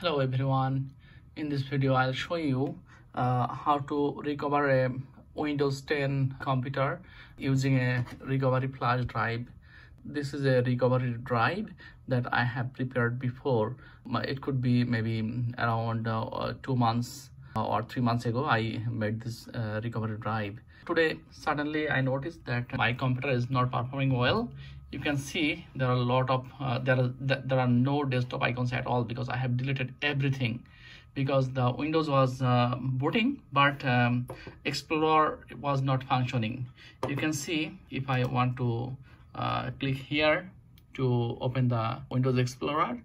hello everyone. In this video i'll show you uh, how to recover a windows 10 computer using a recovery flash drive. This is a recovery drive that i have prepared before. It could be maybe around uh, two months or three months ago i made this uh, recovery drive. Today suddenly i noticed that my computer is not performing well you can see there are a lot of uh, there are there are no desktop icons at all because i have deleted everything. Because the windows was uh, booting but um, explorer was not functioning. You can see if i want to uh, click here to open the windows explorer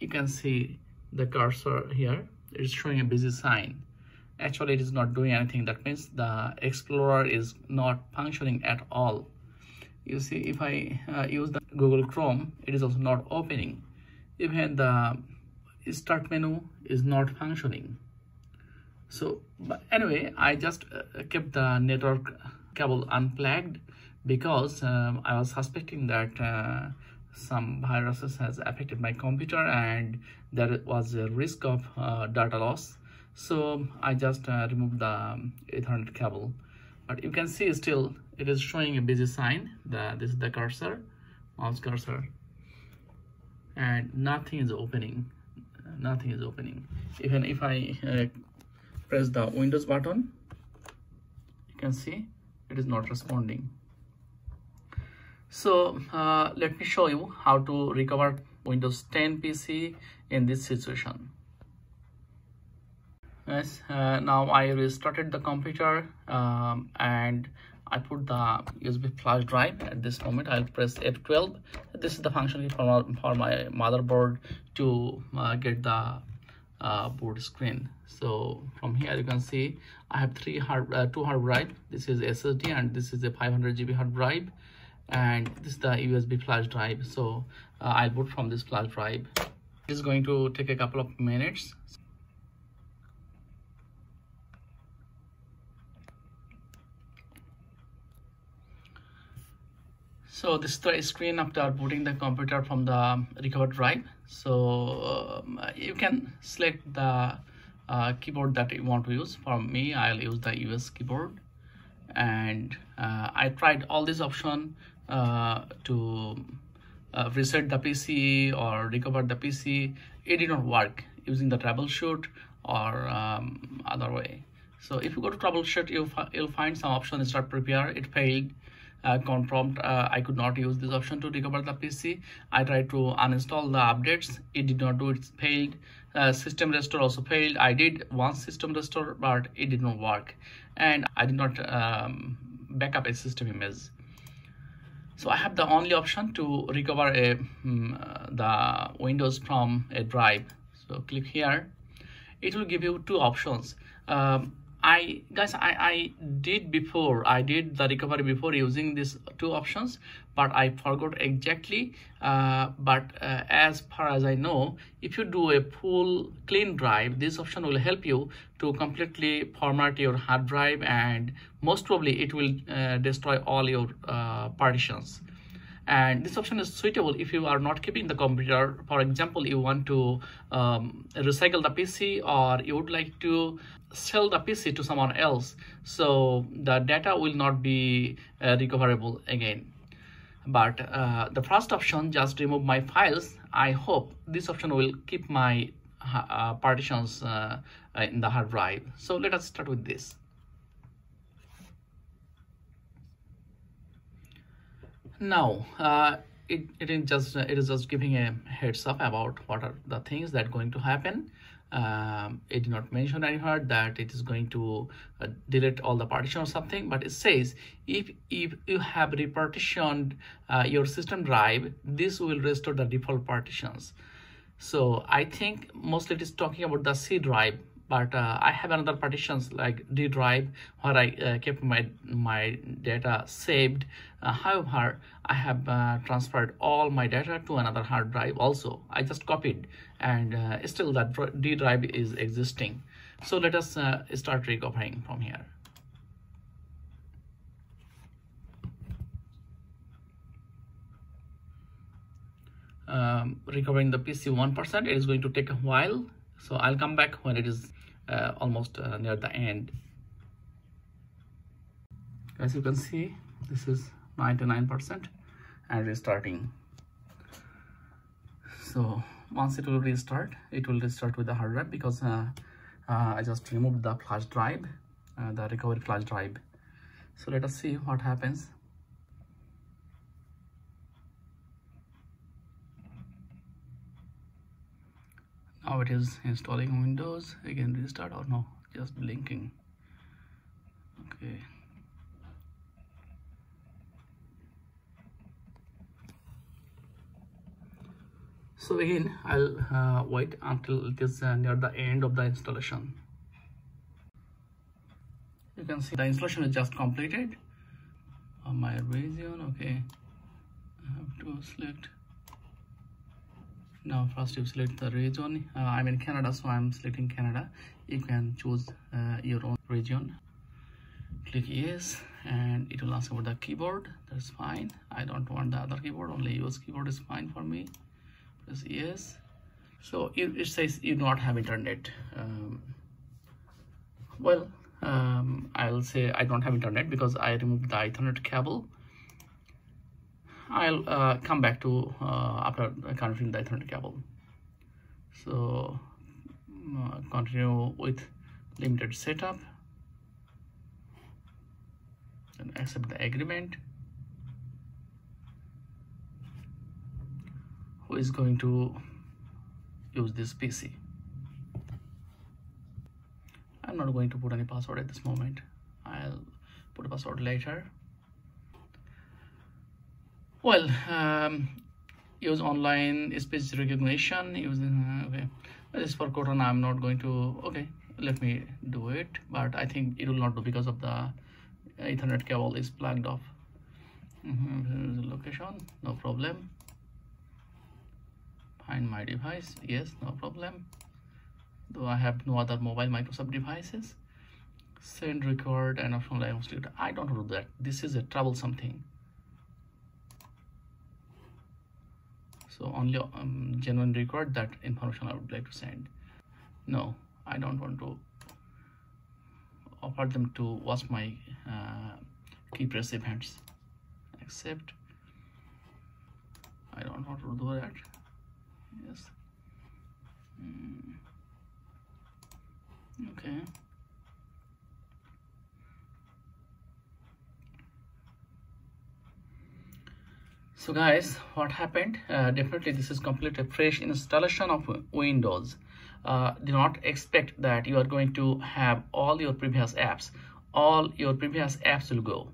you can see the cursor here. It's showing a busy sign. Actually it is not doing anything. That means the explorer is not functioning at all you see if I uh, use the Google Chrome it is also not opening. Even the start menu is not functioning. So but anyway I just uh, kept the network cable unplugged because um, I was suspecting that uh, some viruses has affected my computer and there was a risk of uh, data loss. So I just uh, removed the um, Ethernet cable. But you can see still it is showing a busy sign. The this is the cursor mouse cursor. And nothing is opening. Nothing is opening. Even if i uh, press the windows button you can see it is not responding. So uh, let me show you how to recover windows 10 pc in this situation. Yes uh, now i restarted the computer um, and I put the USB flash drive at this moment. I'll press F12 this is the function for, for my motherboard to uh, get the uh, boot screen. So from here you can see I have three hard uh, two hard drive. This is SSD and this is a 500 GB hard drive. And this is the USB flash drive. So uh, I'll boot from this flash drive. It is going to take a couple of minutes so this is the screen after booting the computer from the recovered drive so um, you can select the uh, keyboard that you want to use. For me i'll use the us keyboard. And uh, i tried all these options uh, to uh, reset the pc or recover the pc it did not work using the troubleshoot or um, other way. So if you go to troubleshoot you'll, you'll find some option Startup Repair. It failed uh, prompt uh, I could not use this option to recover the PC I tried to uninstall the updates. It did not do it failed uh, system restore also failed. I did one system restore but it did not work. And I did not um, backup a system image. So I have the only option to recover a um, the Windows from a drive. So click here. It will give you two options. Um, I guys I, I did before I did the recovery before using these two options but I forgot exactly uh, but uh, as far as I know if you do a full clean drive this option will help you to completely format your hard drive and most probably it will uh, destroy all your uh, partitions and this option is suitable if you are not keeping the computer. For example you want to um, recycle the pc or you would like to sell the pc to someone else. So the data will not be uh, recoverable again. But uh, the first option just remove my files. I hope this option will keep my uh, partitions uh, in the hard drive. So let us start with this now uh, it, it is just it is just giving a heads up about what are the things that going to happen. Um, it did not mention anywhere that it is going to uh, delete all the partition or something but it says if if you have repartitioned uh, your system drive this will restore the default partitions. So i think mostly it is talking about the c drive but uh, I have another partitions like D drive where I uh, kept my my data saved. Uh, however, I have uh, transferred all my data to another hard drive also. I just copied and uh, still that D drive is existing. So let us uh, start recovering from here. um, recovering the PC 1%. It is going to take a while. So I'll come back when it is uh, almost uh, near the end. As you can see, this is 99% and restarting. So once it will restart, it will restart with the hard drive because uh, uh I just removed the flash drive, uh, the recovery flash drive. So let us see what happens. Now it is installing windows. Again restart or no? Just blinking. Okay. So again i'll uh, wait until it is uh, near the end of the installation. You can see the installation is just completed. On my region okay. I have to select now first you select the region. Uh, i'm in canada so i'm selecting canada. You can choose uh, your own region. Click yes and it will ask about the keyboard. That's fine. I don't want the other keyboard. Only us keyboard is fine for me. Press yes. So it, it says you do not have internet. Um, well um, i'll say i don't have internet because i removed the ethernet cable I'll uh, come back to uh, after connecting the Ethernet cable. So uh, continue with limited setup and accept the agreement. Who is going to use this PC? I'm not going to put any password at this moment. I'll put a password later well um, use online speech recognition. Using uh, okay. This is for Cortana. I'm not going to okay let me do it. But i think it will not do because of the ethernet cable is plugged off. Mm -hmm. location. No problem. Find my device. Yes no problem. Though i have no other mobile microsoft devices. Send record and optional language i don't do that. This is a troublesome thing so only um, genuine record that information I would like to send. No I don't want to offer them to watch my uh, key press events. I don't want to do that. Yes. Mm. okay so guys what happened? Uh, definitely this is completely fresh installation of windows. Uh, do not expect that you are going to have all your previous apps. All your previous apps will go.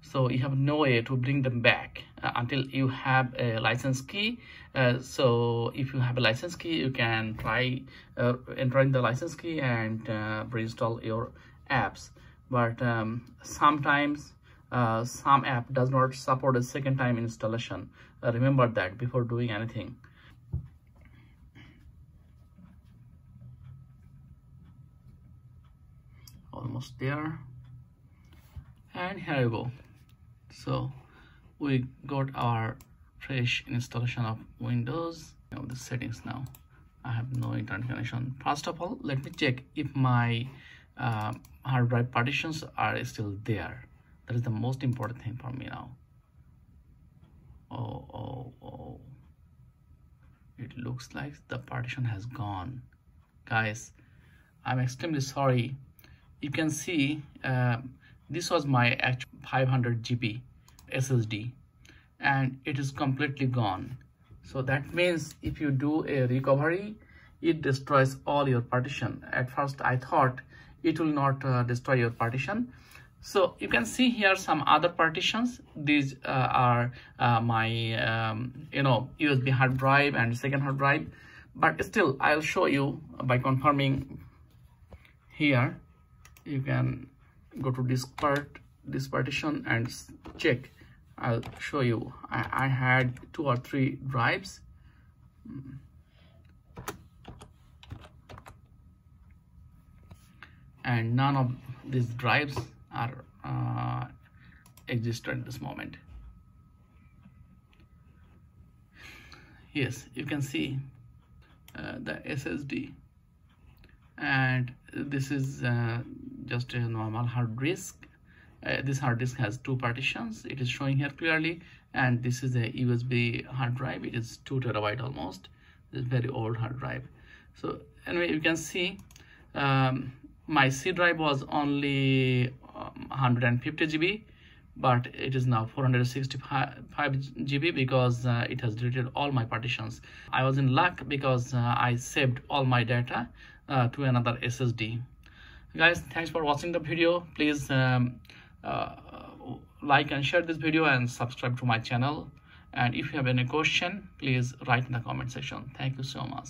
So you have no way to bring them back uh, until you have a license key. Uh, so if you have a license key you can try uh, entering the license key and uh, reinstall your apps. But um, sometimes uh, some app does not support a second time installation. Uh, remember that before doing anything. Almost there. And here you go. So we got our fresh installation of windows. Now the settings now. I have no internet connection. First of all let me check if my uh, hard drive partitions are still there that is the most important thing for me now. Oh oh oh. It looks like the partition has gone. Guys i'm extremely sorry. You can see uh, this was my actual 500 GB SSD and it is completely gone. So that means if you do a recovery it destroys all your partition. At first I thought it will not uh, destroy your partition so you can see here some other partitions. These uh, are uh, my, um, you know, USB hard drive and second hard drive. But still, I'll show you by confirming here. You can go to this part, this partition and check. I'll show you. I, I had two or three drives. And none of these drives are uh, exist at this moment. Yes you can see uh, the SSD and this is uh, just a normal hard disk. Uh, this hard disk has two partitions. It is showing here clearly. And this is a USB hard drive. It is two terabyte almost. This very old hard drive. So anyway you can see um, my C drive was only um, 150 GB but it is now 465 GB because uh, it has deleted all my partitions. I was in luck because uh, I saved all my data uh, to another SSD. Guys, thanks for watching the video. Please um, uh, like and share this video and subscribe to my channel. And if you have any question, please write in the comment section. Thank you so much.